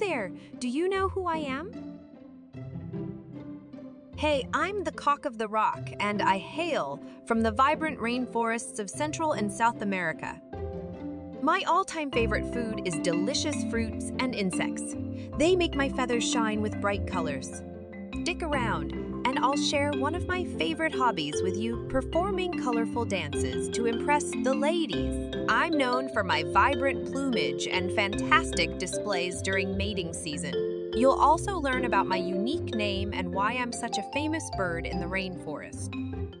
there. Do you know who I am? Hey, I'm the cock of the rock, and I hail from the vibrant rainforests of Central and South America. My all time favorite food is delicious fruits and insects. They make my feathers shine with bright colors. Stick around, and I'll share one of my favorite hobbies with you performing colorful dances to impress the ladies. I'm known for my vibrant plumage and fantastic displays during mating season. You'll also learn about my unique name and why I'm such a famous bird in the rainforest.